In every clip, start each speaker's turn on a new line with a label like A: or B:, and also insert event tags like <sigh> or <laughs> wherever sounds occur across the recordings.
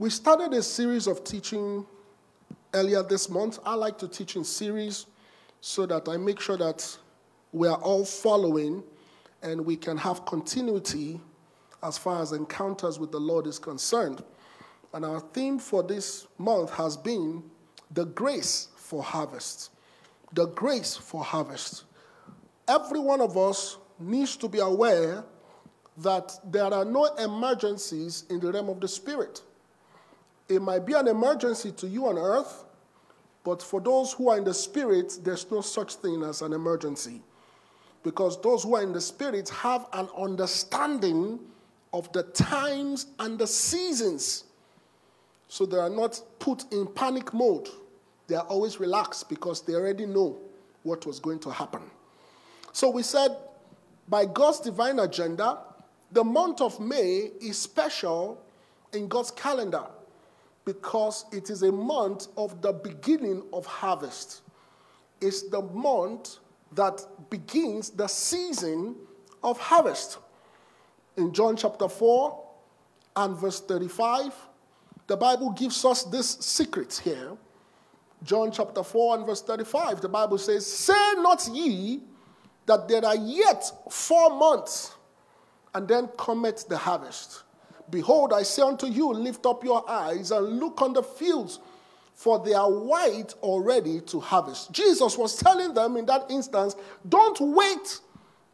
A: We started a series of teaching earlier this month. I like to teach in series so that I make sure that we are all following and we can have continuity as far as encounters with the Lord is concerned. And our theme for this month has been the grace for harvest. The grace for harvest. Every one of us needs to be aware that there are no emergencies in the realm of the spirit. It might be an emergency to you on earth, but for those who are in the spirit, there's no such thing as an emergency. Because those who are in the spirit have an understanding of the times and the seasons. So they are not put in panic mode. They are always relaxed because they already know what was going to happen. So we said, by God's divine agenda, the month of May is special in God's calendar because it is a month of the beginning of harvest. It's the month that begins the season of harvest. In John chapter 4 and verse 35, the Bible gives us this secret here. John chapter 4 and verse 35, the Bible says, Say not ye that there are yet four months and then cometh the harvest. Behold, I say unto you, lift up your eyes and look on the fields, for they are white already to harvest. Jesus was telling them in that instance, don't wait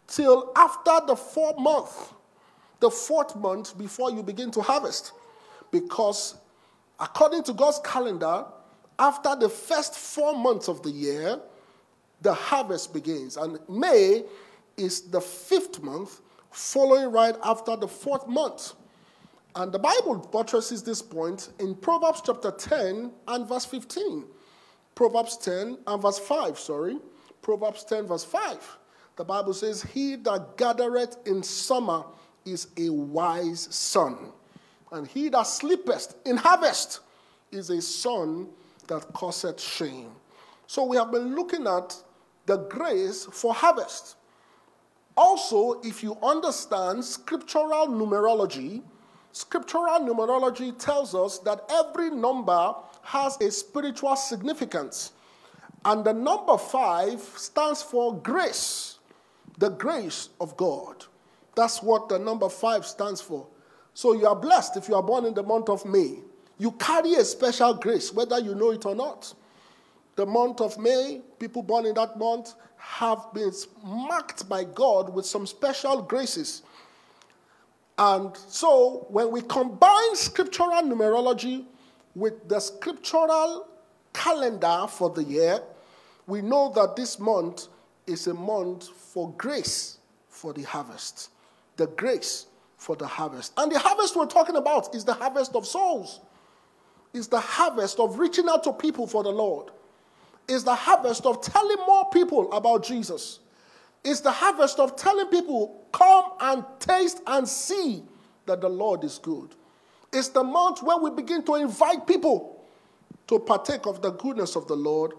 A: till after the fourth month, the fourth month before you begin to harvest. Because according to God's calendar, after the first four months of the year, the harvest begins. And May is the fifth month, following right after the fourth month. And the Bible buttresses this point in Proverbs chapter 10 and verse 15. Proverbs 10 and verse 5, sorry. Proverbs 10, verse 5. The Bible says, He that gathereth in summer is a wise son, and he that sleepeth in harvest is a son that causeth shame. So we have been looking at the grace for harvest. Also, if you understand scriptural numerology, scriptural numerology tells us that every number has a spiritual significance. And the number five stands for grace, the grace of God. That's what the number five stands for. So you are blessed if you are born in the month of May. You carry a special grace, whether you know it or not. The month of May, people born in that month have been marked by God with some special graces. And so, when we combine scriptural numerology with the scriptural calendar for the year, we know that this month is a month for grace for the harvest. The grace for the harvest. And the harvest we're talking about is the harvest of souls, is the harvest of reaching out to people for the Lord is the harvest of telling more people about Jesus. It's the harvest of telling people, come and taste and see that the Lord is good. It's the month where we begin to invite people to partake of the goodness of the Lord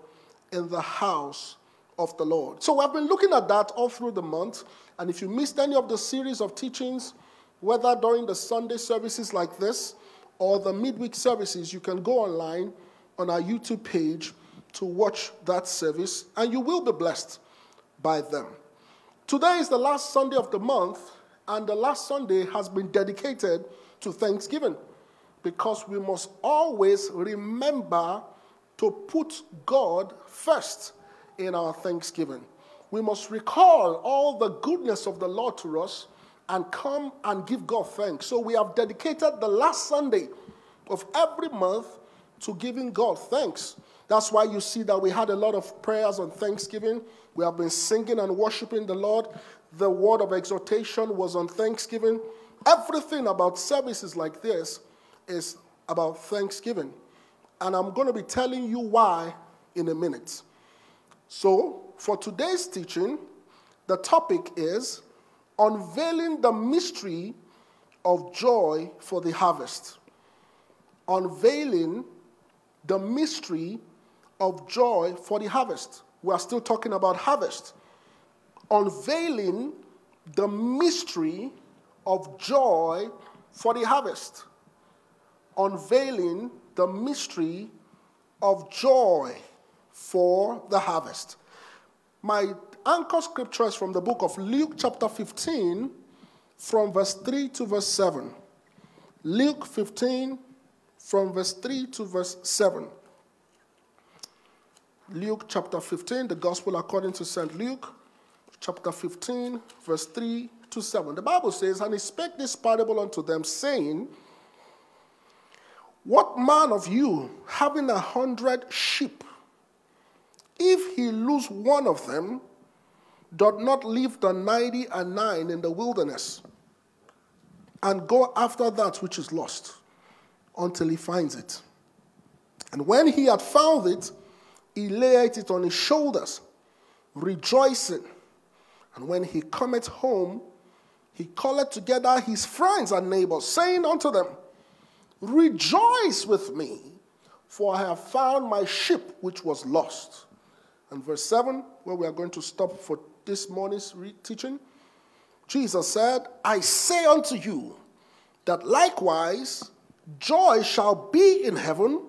A: in the house of the Lord. So we've been looking at that all through the month. And if you missed any of the series of teachings, whether during the Sunday services like this or the midweek services, you can go online on our YouTube page to watch that service, and you will be blessed by them. Today is the last Sunday of the month, and the last Sunday has been dedicated to Thanksgiving because we must always remember to put God first in our Thanksgiving. We must recall all the goodness of the Lord to us and come and give God thanks. So we have dedicated the last Sunday of every month to giving God thanks. That's why you see that we had a lot of prayers on Thanksgiving. We have been singing and worshiping the Lord. The word of exhortation was on Thanksgiving. Everything about services like this is about Thanksgiving. And I'm going to be telling you why in a minute. So, for today's teaching, the topic is unveiling the mystery of joy for the harvest. Unveiling the mystery of joy for the harvest. We are still talking about harvest. Unveiling the mystery of joy for the harvest. unveiling the mystery of joy for the harvest. My anchor scripture is from the book of Luke, chapter 15, from verse 3 to verse 7. Luke 15, from verse 3 to verse 7. Luke chapter 15, the gospel according to St. Luke, chapter 15, verse 3 to 7. The Bible says, And he spake this parable unto them, saying, What man of you, having a hundred sheep, if he lose one of them, doth not leave the ninety and nine in the wilderness, and go after that which is lost, until he finds it? And when he had found it, he laid it on his shoulders, rejoicing. And when he cometh home, he calleth together his friends and neighbors, saying unto them, Rejoice with me, for I have found my ship which was lost. And verse 7, where we are going to stop for this morning's teaching, Jesus said, I say unto you that likewise joy shall be in heaven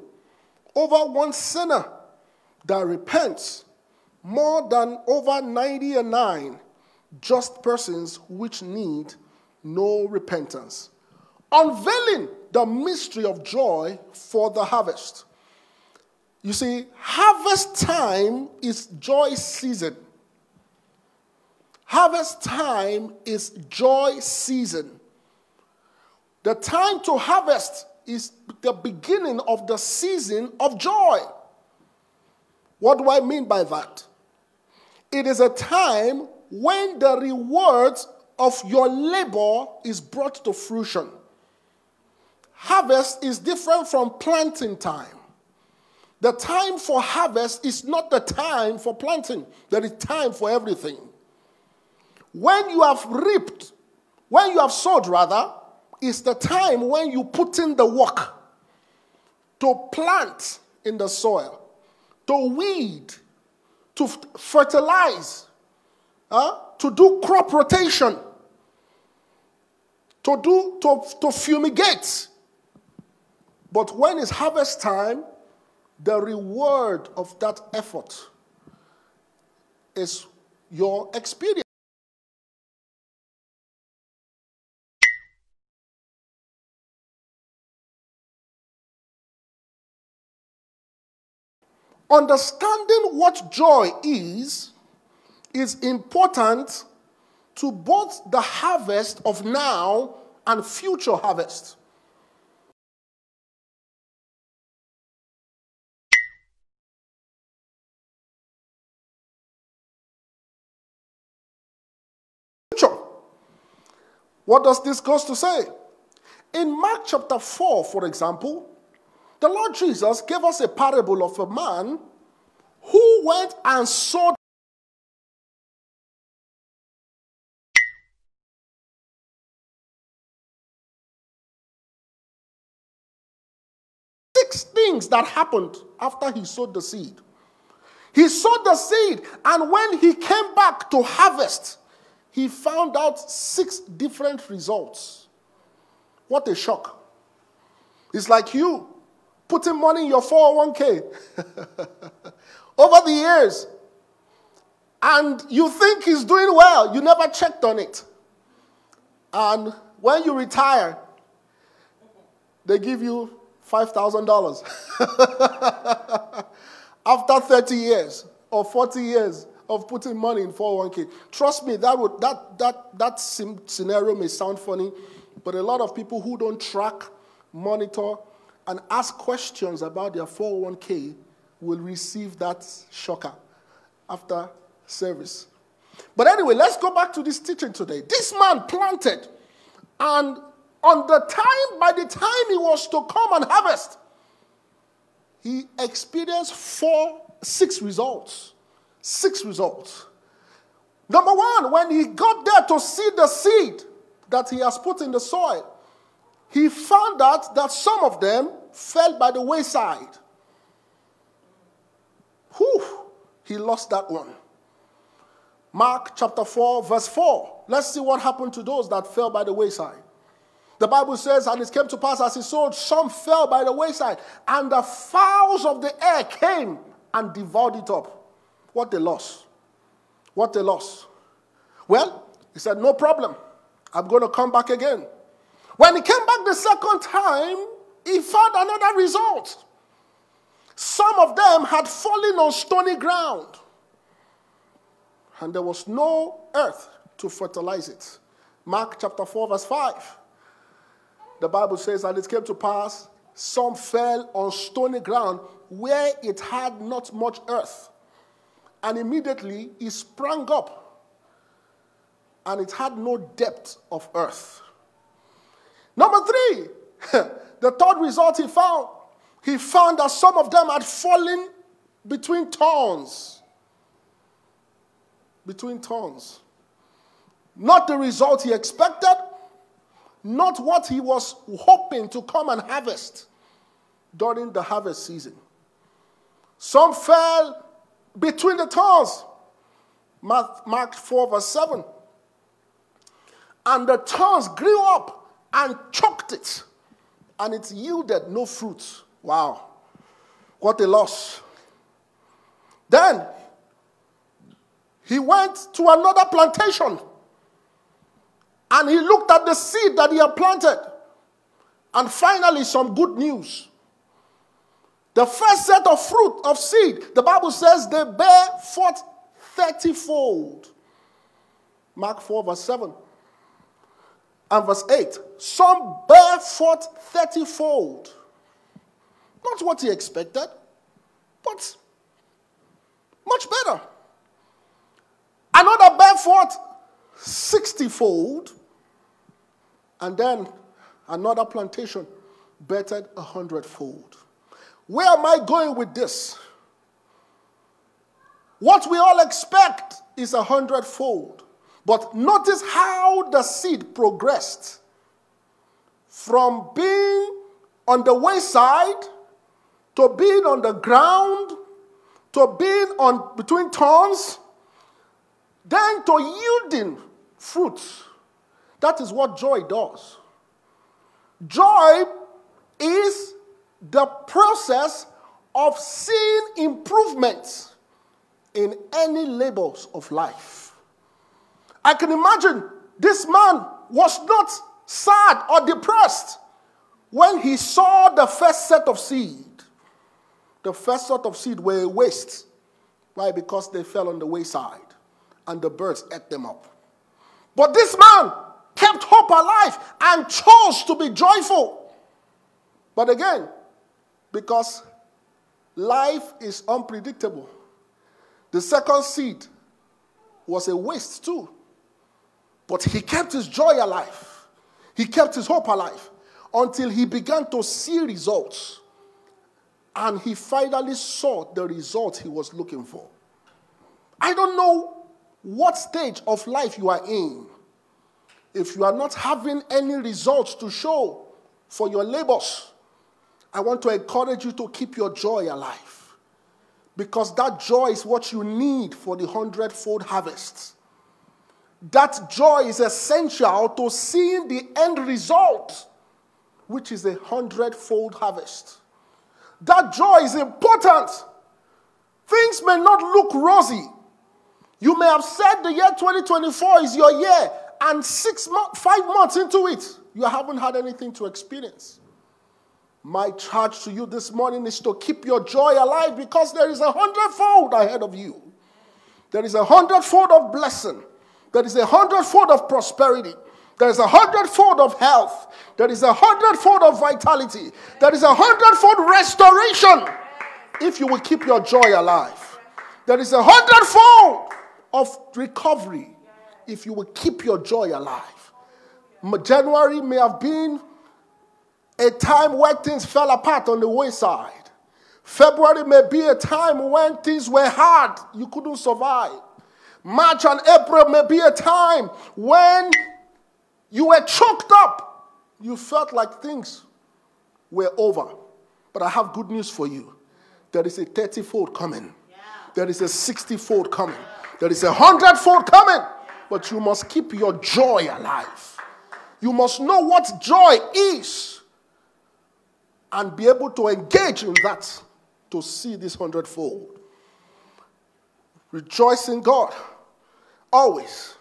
A: over one sinner that repents more than over 99 just persons which need no repentance. Unveiling the mystery of joy for the harvest. You see, harvest time is joy season. Harvest time is joy season. The time to harvest is the beginning of the season of joy. What do I mean by that? It is a time when the rewards of your labor is brought to fruition. Harvest is different from planting time. The time for harvest is not the time for planting, there is time for everything. When you have reaped, when you have sowed, rather, is the time when you put in the work to plant in the soil to weed, to fertilize, uh, to do crop rotation, to do to, to fumigate. But when it's harvest time, the reward of that effort is your experience. Understanding what joy is is important to both the harvest of now and future harvest. Future. What does this goes to say? In Mark chapter 4, for example, the Lord Jesus gave us a parable of a man who went and sowed six things that happened after he sowed the seed. He sowed the seed, and when he came back to harvest, he found out six different results. What a shock. It's like you putting money in your 401k <laughs> over the years. And you think he's doing well, you never checked on it. And when you retire, they give you $5,000 <laughs> after 30 years or 40 years of putting money in 401k. Trust me, that, would, that, that, that scenario may sound funny, but a lot of people who don't track, monitor, and ask questions about their 401k will receive that shocker after service. But anyway, let's go back to this teaching today. This man planted, and on the time, by the time he was to come and harvest, he experienced four, six results. Six results. Number one, when he got there to see the seed that he has put in the soil, he found out that some of them fell by the wayside. Whew, he lost that one. Mark chapter 4, verse 4. Let's see what happened to those that fell by the wayside. The Bible says, and it came to pass as he sowed, some fell by the wayside, and the fowls of the air came and devoured it up. What a loss. What a loss. Well, he said, No problem. I'm going to come back again. When he came back the second time, he found another result. Some of them had fallen on stony ground, and there was no earth to fertilize it. Mark chapter 4, verse 5. The Bible says, And it came to pass, some fell on stony ground where it had not much earth. And immediately it sprang up, and it had no depth of earth. Number three, <laughs> the third result he found, he found that some of them had fallen between thorns. Between thorns. Not the result he expected, not what he was hoping to come and harvest during the harvest season. Some fell between the thorns. Mark 4, verse 7. And the thorns grew up and choked it, and it yielded no fruit. Wow. What a loss. Then he went to another plantation and he looked at the seed that he had planted. And finally, some good news. The first set of fruit of seed, the Bible says they bear forth 30 fold. Mark 4, verse 7 and verse 8. Some bear forth 30 fold. Not what he expected, but much better. Another bear forth 60 fold. And then another plantation bettered a hundredfold. Where am I going with this? What we all expect is a hundredfold. But notice how the seed progressed from being on the wayside to being on the ground to being on between thorns, then to yielding fruits. That is what joy does. Joy is the process of seeing improvements in any labors of life. I can imagine this man was not sad or depressed when he saw the first set of seed. The first set of seed were a waste. Why? Because they fell on the wayside and the birds ate them up. But this man kept hope alive and chose to be joyful. But again, because life is unpredictable. The second seed was a waste too. But he kept his joy alive. He kept his hope alive until he began to see results. And he finally saw the result he was looking for. I don't know what stage of life you are in. If you are not having any results to show for your labors, I want to encourage you to keep your joy alive. Because that joy is what you need for the hundredfold harvest. That joy is essential to seeing the end result, which is a hundredfold harvest. That joy is important. Things may not look rosy. You may have said the year 2024 is your year, and six months, five months into it, you haven't had anything to experience. My charge to you this morning is to keep your joy alive because there is a hundredfold ahead of you. There is a hundredfold of blessing. There is a hundredfold of prosperity. There is a hundredfold of health. There is a hundredfold of vitality. There is a hundredfold restoration if you will keep your joy alive. There is a hundredfold of recovery if you will keep your joy alive. January may have been a time where things fell apart on the wayside. February may be a time when things were hard, you couldn't survive. March and April may be a time when you were choked up. You felt like things were over. But I have good news for you. There is a 30 fold coming. There is a 60 fold coming. There is a 100 fold coming. But you must keep your joy alive. You must know what joy is and be able to engage in that to see this hundredfold. Rejoice in God always,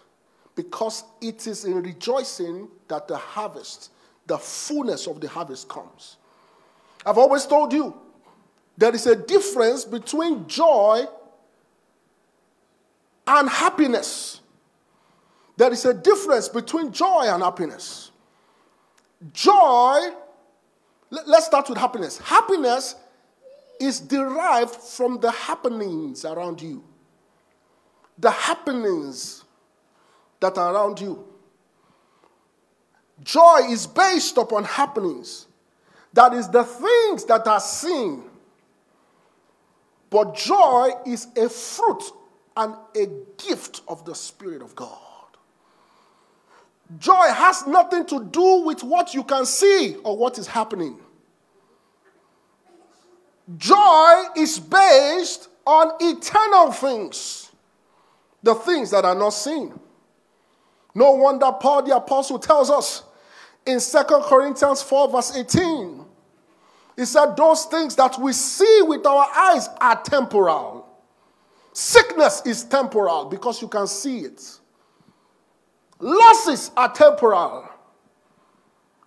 A: because it is in rejoicing that the harvest, the fullness of the harvest comes. I've always told you there is a difference between joy and happiness. There is a difference between joy and happiness. Joy, let's start with happiness. Happiness is derived from the happenings around you. The happenings that are around you. Joy is based upon happenings. That is the things that are seen. But joy is a fruit and a gift of the Spirit of God. Joy has nothing to do with what you can see or what is happening. Joy is based on eternal things, the things that are not seen. No wonder Paul the Apostle tells us in 2 Corinthians 4, verse 18, he said, Those things that we see with our eyes are temporal. Sickness is temporal because you can see it. Losses are temporal.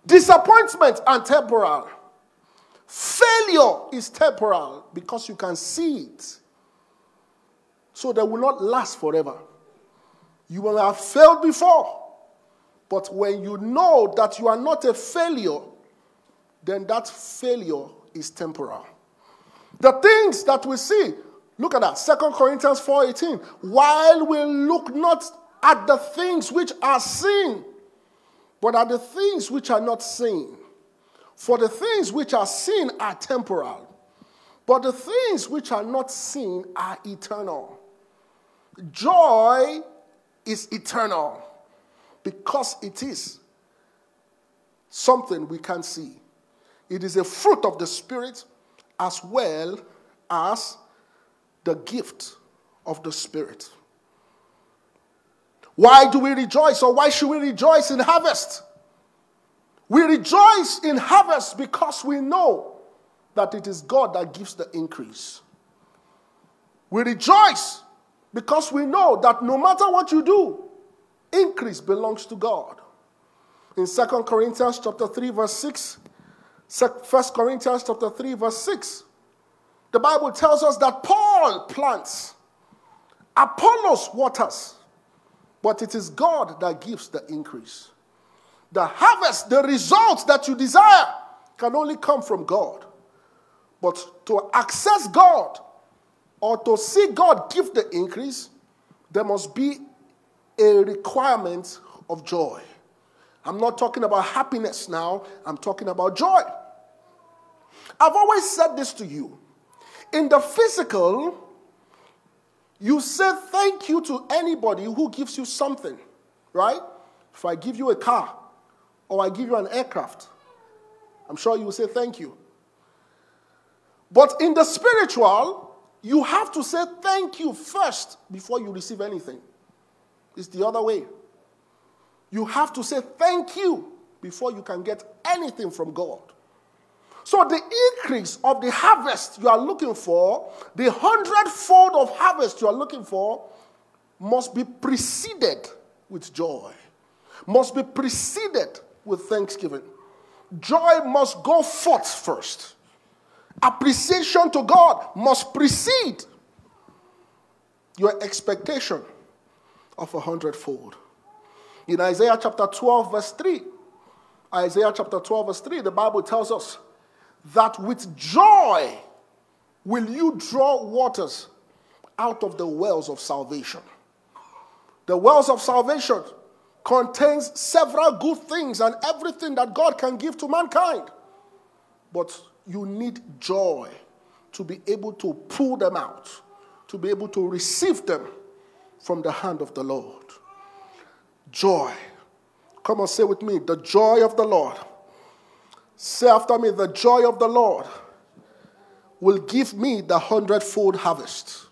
A: Disappointment are temporal. Failure is temporal because you can see it. So they will not last forever. You will have failed before. But when you know that you are not a failure, then that failure is temporal. The things that we see, look at that, 2 Corinthians 4:18. While we look not at the things which are seen, but at the things which are not seen. For the things which are seen are temporal, but the things which are not seen are eternal. Joy is eternal because it is something we can't see. It is a fruit of the Spirit as well as the gift of the Spirit. Why do we rejoice or why should we rejoice in harvest? We rejoice in harvest because we know that it is God that gives the increase. We rejoice because we know that no matter what you do, increase belongs to God. In 2 Corinthians chapter 3 verse 6, 1 Corinthians chapter 3 verse 6, the Bible tells us that Paul plants, Apollos waters, but it is God that gives the increase. The harvest, the results that you desire, can only come from God. But to access God or to see God give the increase, there must be a requirement of joy. I'm not talking about happiness now, I'm talking about joy. I've always said this to you. In the physical, you say thank you to anybody who gives you something, right? If I give you a car, or I give you an aircraft, I'm sure you will say thank you. But in the spiritual, you have to say thank you first before you receive anything. It's the other way. You have to say thank you before you can get anything from God. So, the increase of the harvest you are looking for, the hundredfold of harvest you are looking for, must be preceded with joy, must be preceded with thanksgiving. Joy must go forth first. Appreciation to God must precede your expectation of a hundredfold. In Isaiah chapter 12, verse 3, Isaiah chapter 12, verse 3, the Bible tells us that with joy will you draw waters out of the wells of salvation. The wells of salvation contains several good things and everything that God can give to mankind. But you need joy to be able to pull them out, to be able to receive them from the hand of the Lord. Joy. Come on, say with me the joy of the Lord. Say after me, the joy of the Lord will give me the hundredfold harvest.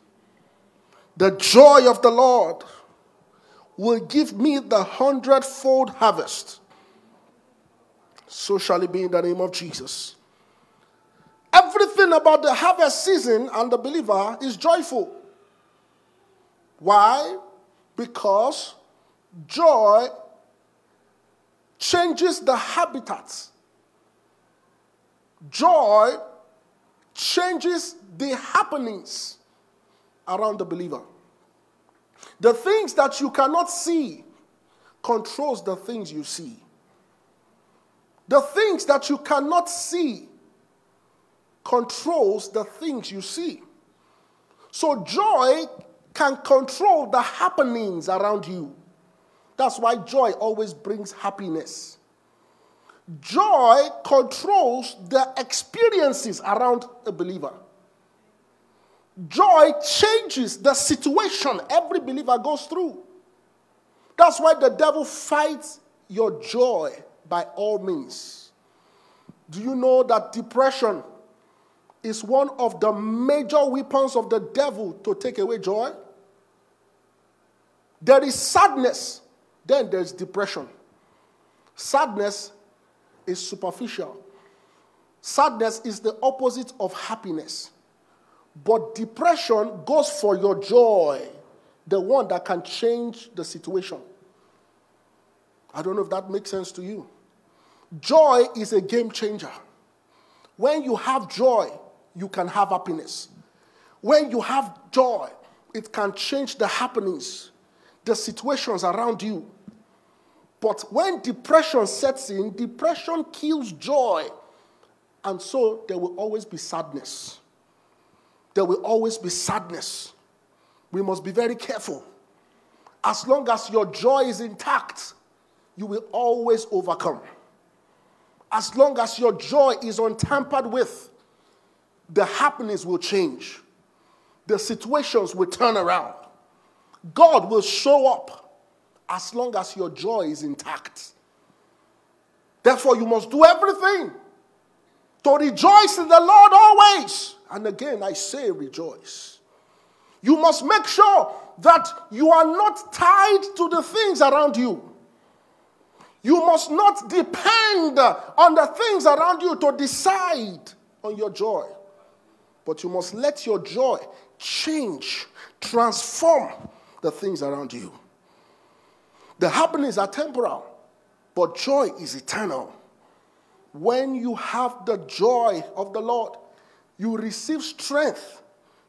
A: The joy of the Lord will give me the hundredfold harvest. So shall it be in the name of Jesus. Everything about the harvest season and the believer is joyful. Why? Because joy changes the habitat. Joy changes the happenings around the believer. The things that you cannot see controls the things you see. The things that you cannot see controls the things you see. So joy can control the happenings around you. That's why joy always brings happiness. Joy controls the experiences around a believer. Joy changes the situation every believer goes through. That's why the devil fights your joy by all means. Do you know that depression is one of the major weapons of the devil to take away joy? There is sadness, then there's depression. Sadness is superficial. Sadness is the opposite of happiness. But depression goes for your joy, the one that can change the situation. I don't know if that makes sense to you. Joy is a game changer. When you have joy, you can have happiness. When you have joy, it can change the happenings, the situations around you. But when depression sets in, depression kills joy. And so there will always be sadness. There will always be sadness. We must be very careful. As long as your joy is intact, you will always overcome. As long as your joy is untampered with, the happenings will change. The situations will turn around. God will show up as long as your joy is intact. Therefore, you must do everything to rejoice in the Lord always. And again, I say rejoice. You must make sure that you are not tied to the things around you. You must not depend on the things around you to decide on your joy. But you must let your joy change, transform the things around you. The happenings are temporal, but joy is eternal. When you have the joy of the Lord, you receive strength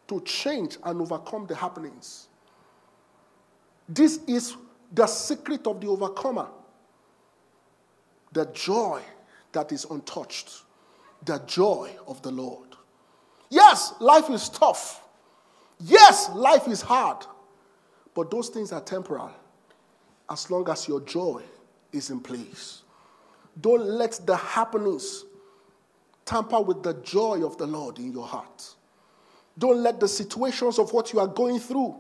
A: to change and overcome the happenings. This is the secret of the overcomer the joy that is untouched, the joy of the Lord. Yes, life is tough. Yes, life is hard. But those things are temporal as long as your joy is in place. Don't let the happenings tamper with the joy of the Lord in your heart. Don't let the situations of what you are going through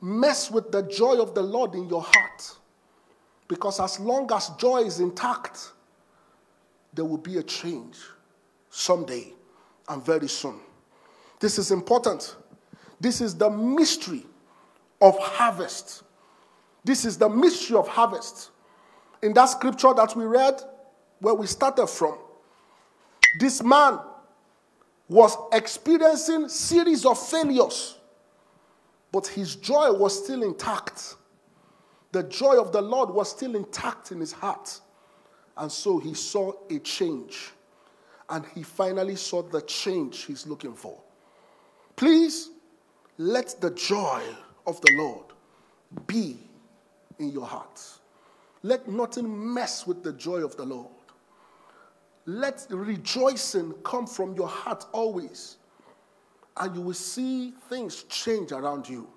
A: mess with the joy of the Lord in your heart. Because as long as joy is intact, there will be a change someday and very soon. This is important. This is the mystery of harvest. This is the mystery of harvest. In that scripture that we read, where we started from, this man was experiencing series of failures, but his joy was still intact. The joy of the Lord was still intact in his heart. And so he saw a change. And he finally saw the change he's looking for. Please let the joy of the Lord be in your heart. Let nothing mess with the joy of the Lord. Let rejoicing come from your heart always. And you will see things change around you.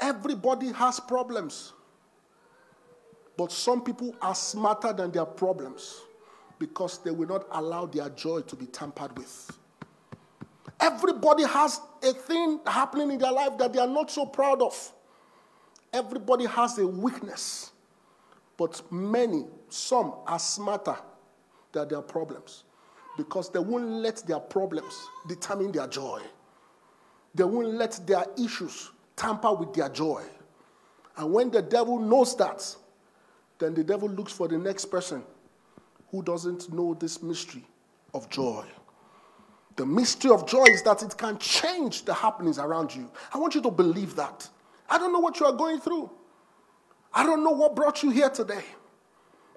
A: Everybody has problems. But some people are smarter than their problems because they will not allow their joy to be tampered with. Everybody has a thing happening in their life that they are not so proud of. Everybody has a weakness. But many, some are smarter than their problems because they won't let their problems determine their joy. They won't let their issues tamper with their joy. And when the devil knows that, then the devil looks for the next person who doesn't know this mystery of joy. The mystery of joy is that it can change the happenings around you. I want you to believe that. I don't know what you are going through. I don't know what brought you here today.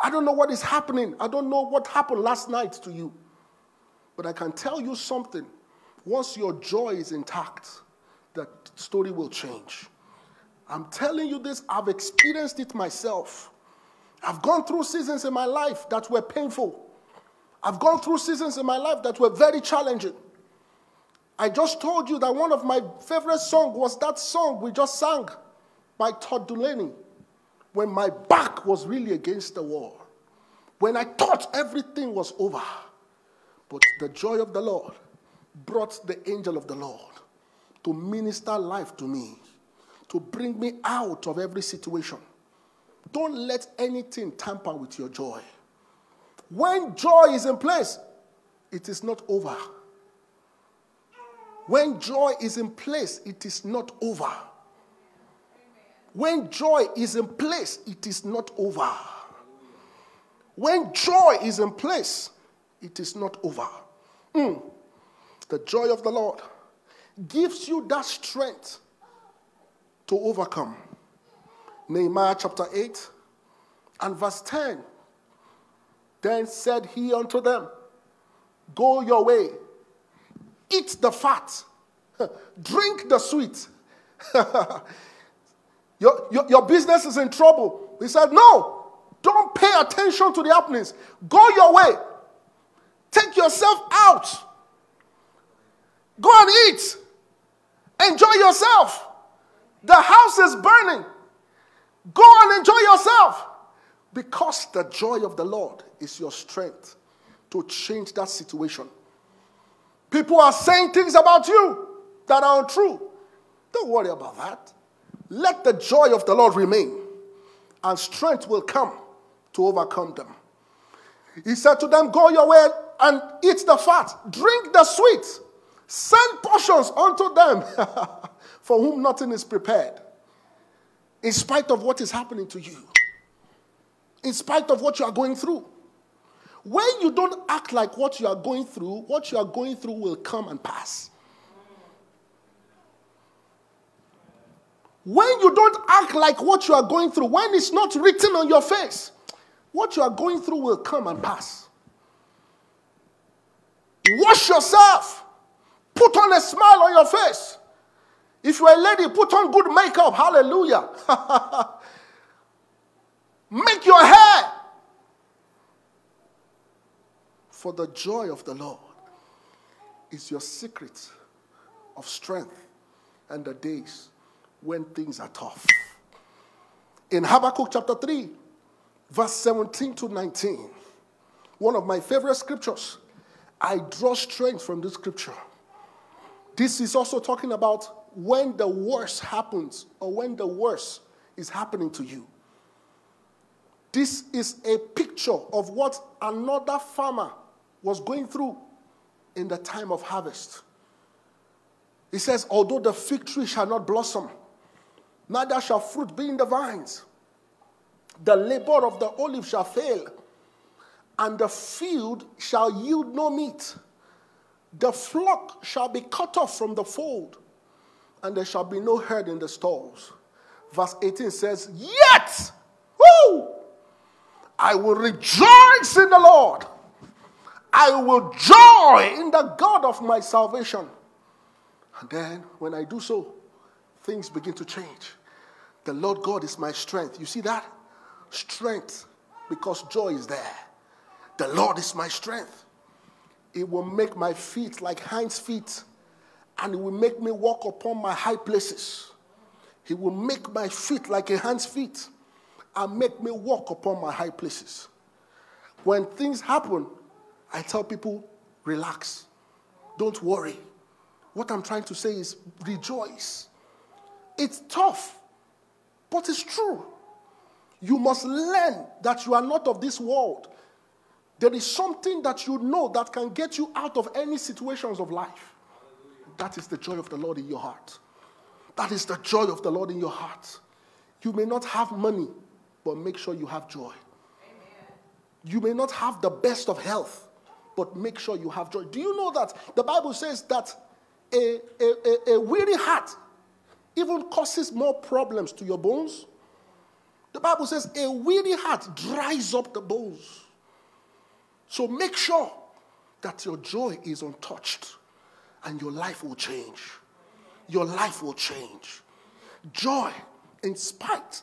A: I don't know what is happening. I don't know what happened last night to you. But I can tell you something. Once your joy is intact, the story will change. I'm telling you this, I've experienced it myself. I've gone through seasons in my life that were painful. I've gone through seasons in my life that were very challenging. I just told you that one of my favorite songs was that song we just sang by Todd Dulaney when my back was really against the wall, when I thought everything was over. But the joy of the Lord brought the angel of the Lord to minister life to me, to bring me out of every situation. Don't let anything tamper with your joy. When joy is in place, it is not over. When joy is in place, it is not over. When joy is in place, it is not over. When joy is in place, it is not over. Mm. The joy of the Lord gives you that strength to overcome. Nehemiah chapter 8 and verse 10. Then said he unto them, Go your way, eat the fat, <laughs> drink the sweet. <laughs> your, your, your business is in trouble. He said, No, don't pay attention to the happenings. Go your way, take yourself out, go and eat, enjoy yourself. The house is burning. Go and enjoy yourself. Because the joy of the Lord is your strength to change that situation. People are saying things about you that are untrue. Don't worry about that. Let the joy of the Lord remain, and strength will come to overcome them. He said to them, Go your way and eat the fat, drink the sweet, send portions unto them <laughs> for whom nothing is prepared, in spite of what is happening to you in spite of what you are going through. When you don't act like what you are going through, what you are going through will come and pass. When you don't act like what you are going through, when it's not written on your face, what you are going through will come and pass. Wash yourself. Put on a smile on your face. If you're a lady, put on good makeup. Hallelujah. <laughs> Make your hair. For the joy of the Lord is your secret of strength and the days when things are tough. In Habakkuk chapter 3, verse 17 to 19, one of my favorite scriptures, I draw strength from this scripture. This is also talking about when the worst happens or when the worst is happening to you. This is a picture of what another farmer was going through in the time of harvest. He says, Although the fig tree shall not blossom, neither shall fruit be in the vines, the labor of the olive shall fail, and the field shall yield no meat. The flock shall be cut off from the fold, and there shall be no herd in the stalls. Verse 18 says, Yet, whoo, I will rejoice in the Lord. I will joy in the God of my salvation. And then when I do so, things begin to change. The Lord God is my strength. You see that? Strength, because joy is there. The Lord is my strength. It will make my feet like hinds' feet, and he will make me walk upon my high places. He will make my feet like a hand's feet and make me walk upon my high places. When things happen, I tell people, relax. Don't worry. What I'm trying to say is rejoice. It's tough, but it's true. You must learn that you are not of this world. There is something that you know that can get you out of any situations of life. That is the joy of the Lord in your heart. That is the joy of the Lord in your heart. You may not have money, but make sure you have joy. Amen. You may not have the best of health, but make sure you have joy. Do you know that the Bible says that a, a, a, a weary heart even causes more problems to your bones? The Bible says a weary heart dries up the bones. So make sure that your joy is untouched and your life will change. Your life will change. Joy, in spite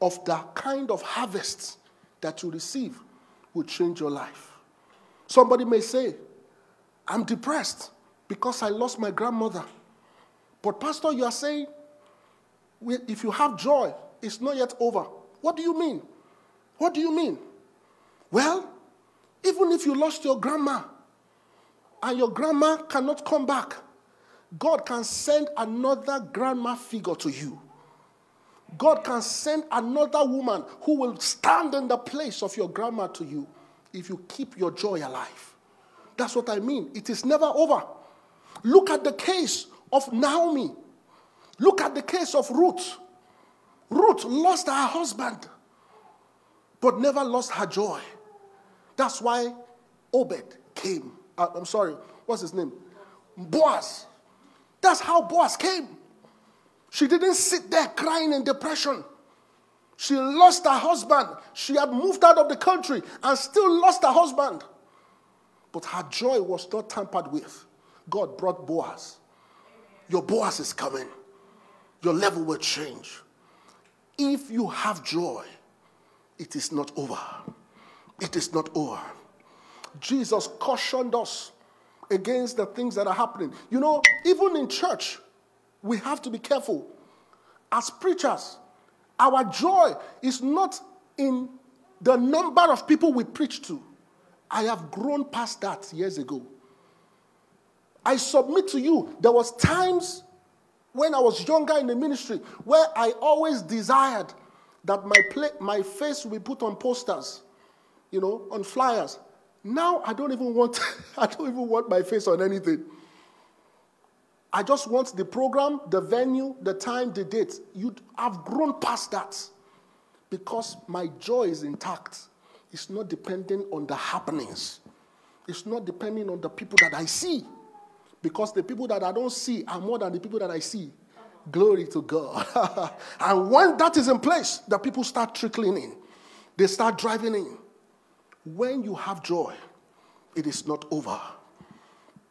A: of the kind of harvest that you receive, will change your life. Somebody may say, I'm depressed because I lost my grandmother. But, Pastor, you are saying if you have joy, it's not yet over. What do you mean? What do you mean? Well, even if you lost your grandma and your grandma cannot come back, God can send another grandma figure to you. God can send another woman who will stand in the place of your grandma to you if you keep your joy alive. That's what I mean. It is never over. Look at the case of Naomi. Look at the case of Ruth. Ruth lost her husband, but never lost her joy. That's why Obed came. Uh, I'm sorry, what's his name? Boaz. That's how Boaz came. She didn't sit there crying in depression. She lost her husband. She had moved out of the country and still lost her husband. But her joy was not tampered with. God brought Boaz. Your Boaz is coming. Your level will change. If you have joy, it is not over. It is not over. Jesus cautioned us against the things that are happening. You know, even in church, we have to be careful. As preachers, our joy is not in the number of people we preach to. I have grown past that years ago. I submit to you, there was times when I was younger in the ministry where I always desired that my, play, my face will be put on posters, you know, on flyers. Now I don't even want <laughs> I don't even want my face on anything. I just want the program, the venue, the time, the date. You have grown past that because my joy is intact. It's not depending on the happenings. It's not depending on the people that I see. Because the people that I don't see are more than the people that I see. Glory to God. <laughs> and when that is in place, the people start trickling in. They start driving in. When you have joy, it is not over.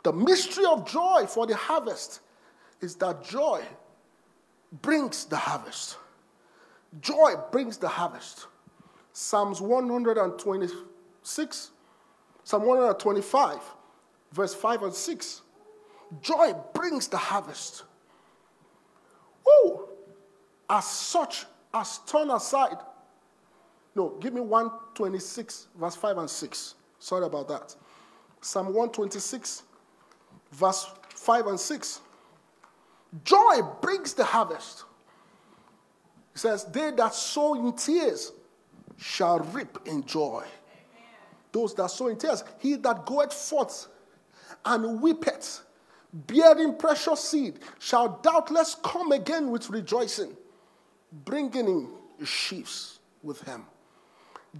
A: The mystery of joy for the harvest is that joy brings the harvest. Joy brings the harvest. Psalms 126, Psalm 125, verse 5 and 6. Joy brings the harvest. Oh, as such as turn aside. No, give me 126, verse 5 and 6. Sorry about that. Psalm 126, verse 5 and 6. Joy brings the harvest. It says, They that sow in tears shall reap in joy. Amen. Those that sow in tears, he that goeth forth and weepeth, bearing precious seed, shall doubtless come again with rejoicing, bringing in sheaves with him.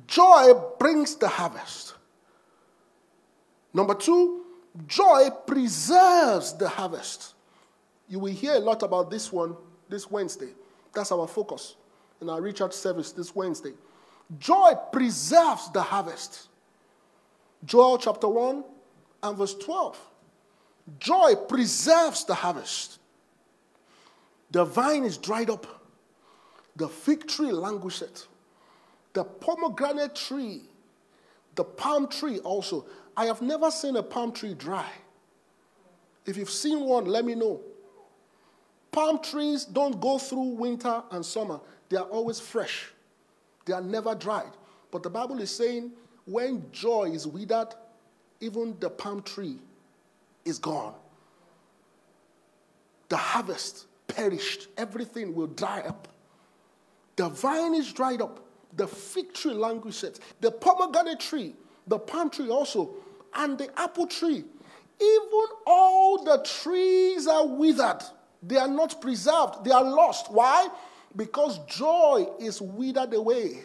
A: Joy brings the harvest. Number two, joy preserves the harvest. You will hear a lot about this one this Wednesday. That's our focus in our Richard service this Wednesday. Joy preserves the harvest. Joel chapter 1 and verse 12. Joy preserves the harvest. The vine is dried up, the fig tree languisheth, the pomegranate tree, the palm tree also. I have never seen a palm tree dry. If you've seen one, let me know. Palm trees don't go through winter and summer, they are always fresh, they are never dried. But the Bible is saying when joy is withered, even the palm tree is gone. The harvest perished, everything will dry up. The vine is dried up, the fig tree languishes, the pomegranate tree, the palm tree also, and the apple tree. Even all the trees are withered. They are not preserved, they are lost. Why? Because joy is withered away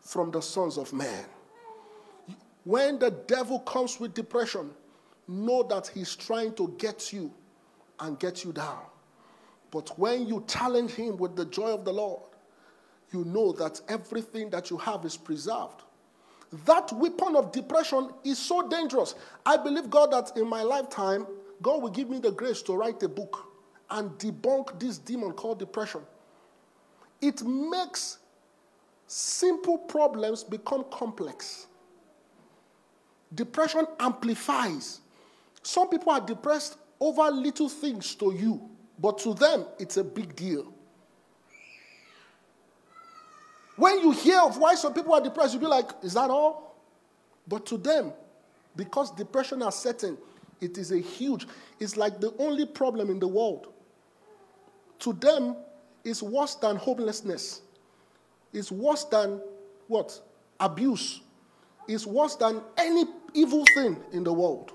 A: from the sons of men. When the devil comes with depression, know that he's trying to get you and get you down. But when you challenge him with the joy of the Lord, you know that everything that you have is preserved. That weapon of depression is so dangerous. I believe God that in my lifetime, God will give me the grace to write a book and debunk this demon called depression. It makes simple problems become complex. Depression amplifies. Some people are depressed over little things to you, but to them, it's a big deal. When you hear of why some people are depressed, you'll be like, is that all? But to them, because depression is setting, it is a huge, it's like the only problem in the world. To them, it's worse than homelessness. It's worse than what? Abuse. It's worse than any evil thing in the world.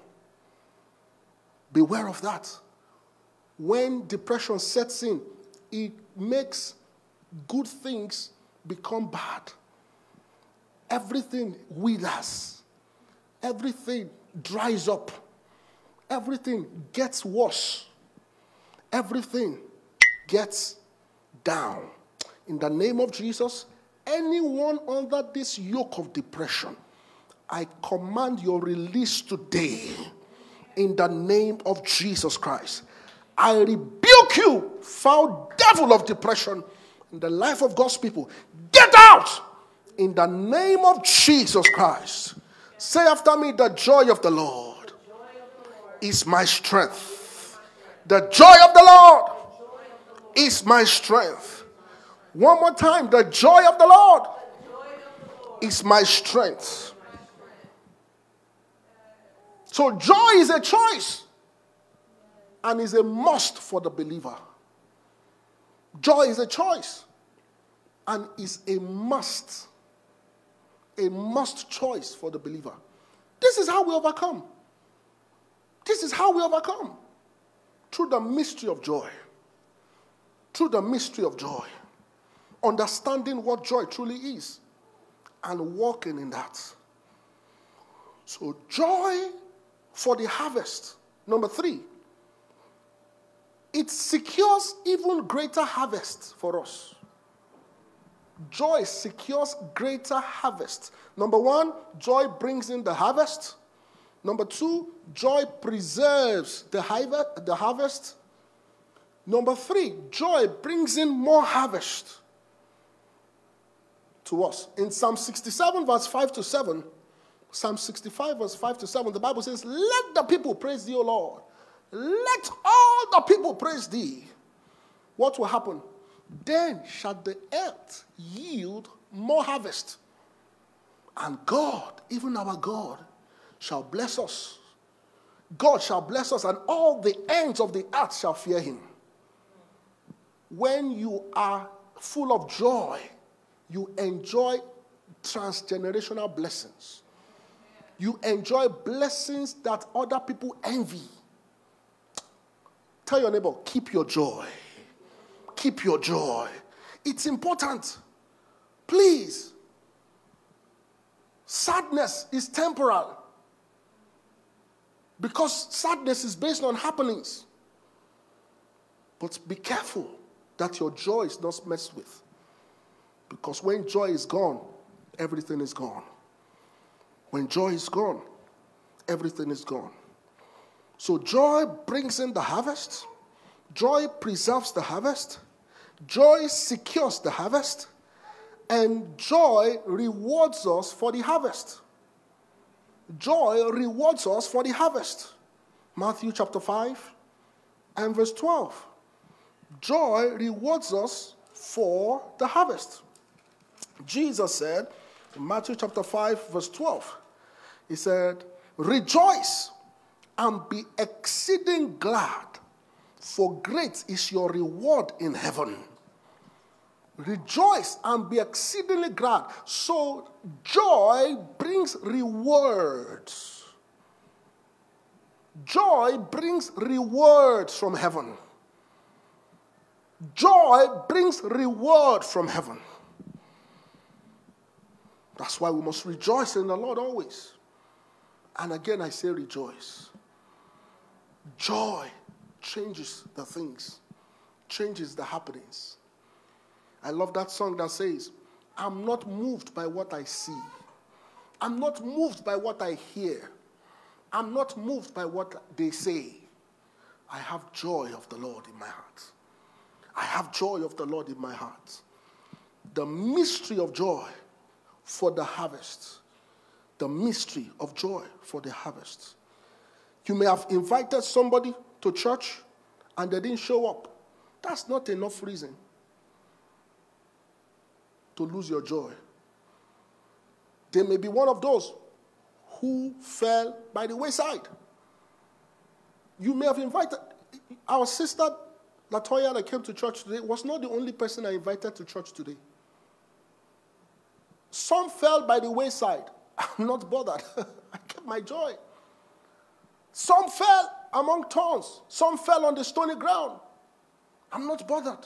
A: Beware of that. When depression sets in, it makes good things become bad. Everything withers, everything dries up, everything gets worse, everything gets down. In the name of Jesus, anyone under this yoke of depression, I command your release today in the name of Jesus Christ. I rebuke you, foul devil of depression in the life of God's people. Get out in the name of Jesus Christ. Say after me, the joy of the Lord is my strength. The joy of the Lord is my strength. One more time, the joy of the Lord is my strength. So, joy is a choice and is a must for the believer. Joy is a choice and is a must. A must choice for the believer. This is how we overcome. This is how we overcome through the mystery of joy. Through the mystery of joy. Understanding what joy truly is and walking in that. So, joy for the harvest. Number three, it secures even greater harvest for us. Joy secures greater harvest. Number one, joy brings in the harvest. Number two, joy preserves the harvest. Number three, joy brings in more harvest to us. In Psalm 67, verse 5 to 7, Psalm 65, verse 5 to 7, the Bible says, Let the people praise thee, O Lord. Let all the people praise thee. What will happen? Then shall the earth yield more harvest. And God, even our God, shall bless us. God shall bless us, and all the ends of the earth shall fear him. When you are full of joy, you enjoy transgenerational blessings. You enjoy blessings that other people envy. Tell your neighbor, keep your joy. Keep your joy. It's important. Please. Sadness is temporal. Because sadness is based on happenings. But be careful that your joy is not messed with. Because when joy is gone, everything is gone. When joy is gone, everything is gone. So joy brings in the harvest, joy preserves the harvest, joy secures the harvest, and joy rewards us for the harvest. Joy rewards us for the harvest. Matthew chapter 5 and verse 12. Joy rewards us for the harvest. Jesus said in Matthew chapter 5, verse 12, He said, Rejoice and be exceeding glad, for great is your reward in heaven. Rejoice and be exceedingly glad. So, joy brings rewards. Joy brings rewards from heaven. Joy brings reward from heaven. That's why we must rejoice in the Lord always. And again, I say rejoice. Joy changes the things, changes the happenings. I love that song that says, I'm not moved by what I see. I'm not moved by what I hear. I'm not moved by what they say. I have joy of the Lord in my heart. I have joy of the Lord in my heart. The mystery of joy for the harvest. The mystery of joy for the harvest. You may have invited somebody to church and they didn't show up. That's not enough reason to lose your joy. They may be one of those who fell by the wayside. You may have invited our sister Latoya that came to church today was not the only person I invited to church today. Some fell by the wayside. <laughs> I'm not bothered. <laughs> I kept my joy. Some fell among thorns. Some fell on the stony ground. I'm not bothered.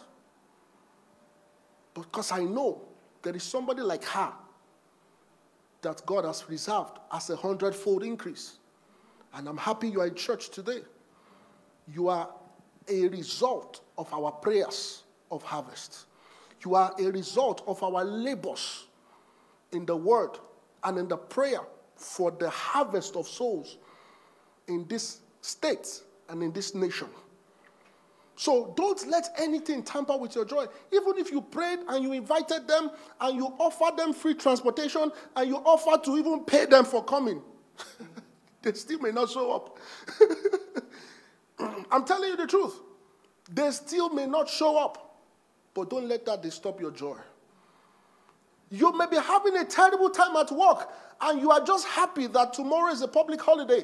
A: Because I know there is somebody like her that God has reserved as a hundredfold increase. And I'm happy you are in church today. You are a result of our prayers of harvest. You are a result of our labors in the word and in the prayer for the harvest of souls in this state and in this nation. So don't let anything tamper with your joy. Even if you prayed and you invited them and you offered them free transportation and you offered to even pay them for coming, <laughs> they still may not show up. <laughs> I'm telling you the truth. They still may not show up, but don't let that disturb your joy. You may be having a terrible time at work and you are just happy that tomorrow is a public holiday.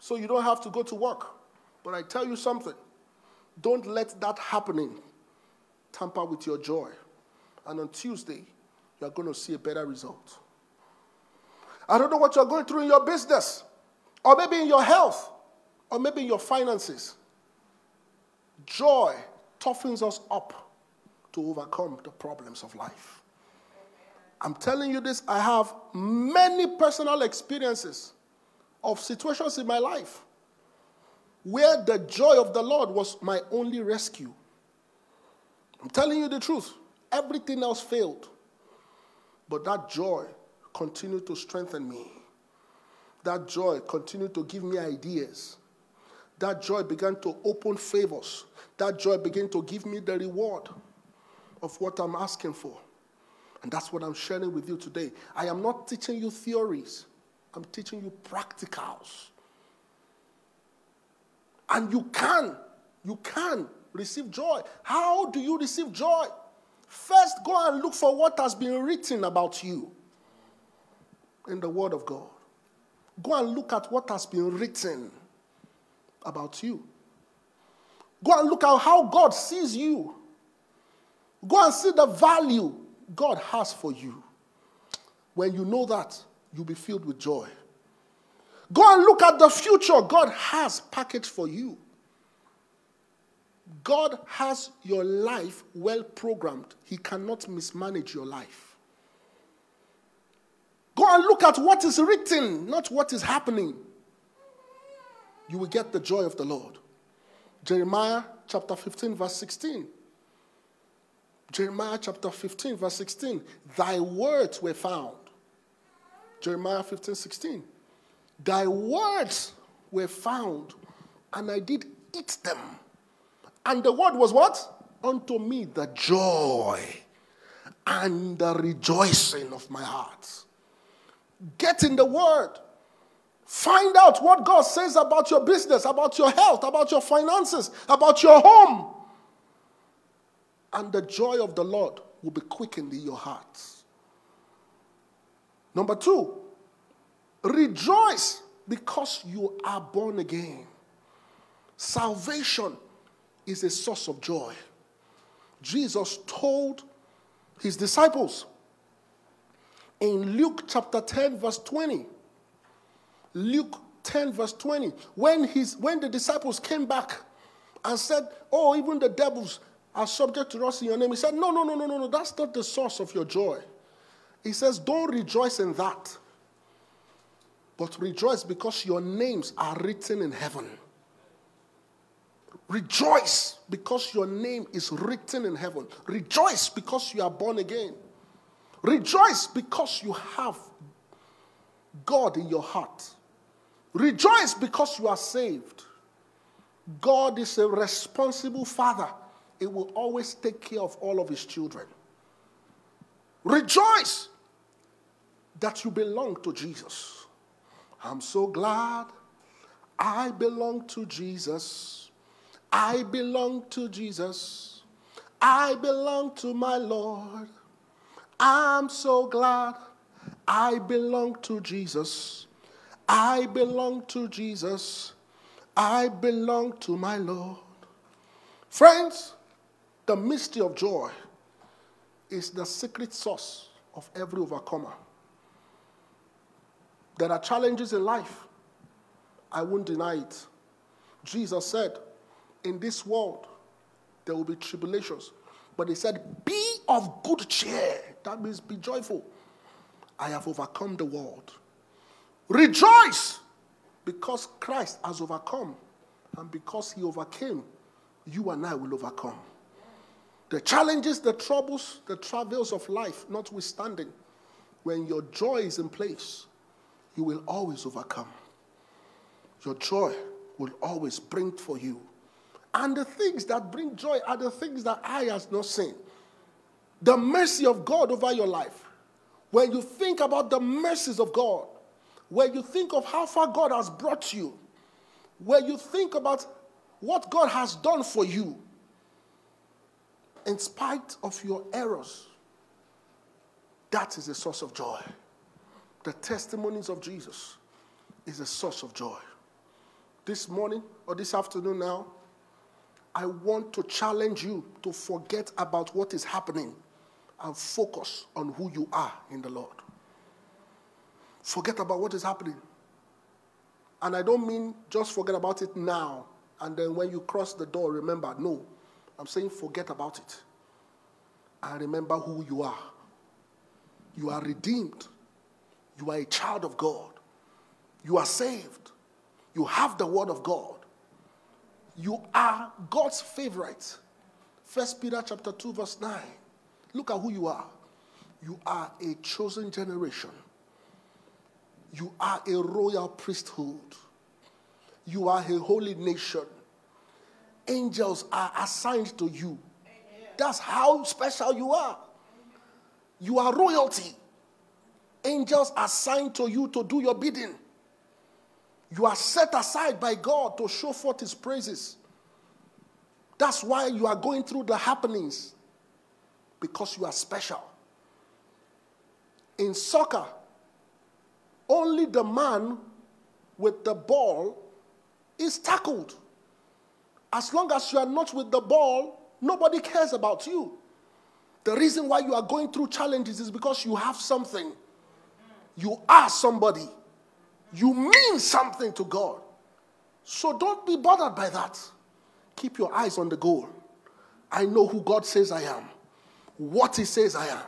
A: So you don't have to go to work. But I tell you something don't let that happening tamper with your joy. And on Tuesday, you're going to see a better result. I don't know what you're going through in your business, or maybe in your health, or maybe in your finances. Joy toughens us up to overcome the problems of life. I'm telling you this, I have many personal experiences of situations in my life where the joy of the Lord was my only rescue. I'm telling you the truth. Everything else failed. But that joy continued to strengthen me. That joy continued to give me ideas. That joy began to open favors. That joy began to give me the reward of what I'm asking for. And that's what I'm sharing with you today. I am not teaching you theories, I'm teaching you practicals. And you can, you can receive joy. How do you receive joy? First, go and look for what has been written about you in the Word of God. Go and look at what has been written about you. Go and look at how God sees you. Go and see the value God has for you. When you know that, you'll be filled with joy. Go and look at the future God has packaged for you. God has your life well programmed. He cannot mismanage your life. Go and look at what is written, not what is happening. You will get the joy of the Lord. Jeremiah chapter 15, verse 16. Jeremiah chapter 15, verse 16. Thy words were found. Jeremiah 15, 16. Thy words were found, and I did eat them. And the word was what? Unto me the joy and the rejoicing of my heart. Get in the word. Find out what God says about your business, about your health, about your finances, about your home. And the joy of the Lord will be quickened in your hearts. Number two, Rejoice because you are born again. Salvation is a source of joy. Jesus told his disciples in Luke chapter 10, verse 20. Luke 10, verse 20. When, his, when the disciples came back and said, Oh, even the devils are subject to us in your name, he said, No, no, no, no, no, no, that's not the source of your joy. He says, Don't rejoice in that. but rejoice because your names are written in heaven. Rejoice because your name is written in heaven. Rejoice because you are born again. Rejoice because you have God in your heart. Rejoice because you are saved. God is a responsible father. He will always take care of all of his children. Rejoice that you belong to Jesus. I'm so glad I belong to Jesus. I belong to Jesus. I belong to my Lord. I'm so glad I belong to Jesus. I belong to Jesus. I belong to my Lord. Friends, the mystery of joy is the secret source of every overcomer. There are challenges in life. I won't deny it. Jesus said, In this world, there will be tribulations. But he said, Be of good cheer. That means be joyful. I have overcome the world. Rejoice because Christ has overcome. And because he overcame, you and I will overcome. The challenges, the troubles, the travails of life notwithstanding, when your joy is in place, you will always overcome. Your joy will always bring for you. And the things that bring joy are the things that eye has not seen. The mercy of God over your life. When you think about the mercies of God, when you think of how far God has brought you, when you think about what God has done for you, in spite of your errors, that is a source of joy. The testimonies of Jesus is a source of joy. This morning or this afternoon now, I want to challenge you to forget about what is happening and focus on who you are in the Lord. Forget about what is happening. And I don't mean just forget about it now and then when you cross the door, remember. No, I'm saying forget about it. And remember who you are. You are redeemed. You are a child of God. You are saved. You have the word of God. You are God's favorite. First Peter chapter 2, verse 9. Look at who you are. You are a chosen generation. You are a royal priesthood. You are a holy nation. Angels are assigned to you. That's how special you are. You are royalty. Angels are assigned to you to do your bidding. You are set aside by God to show forth His praises. That's why you are going through the happenings because you are special. In soccer, only the man with the ball is tackled. As long as you are not with the ball, nobody cares about you. The reason why you are going through challenges is because you have something. You are somebody. You mean something to God. So don't be bothered by that. Keep your eyes on the goal. I know who God says I am, what He says I am,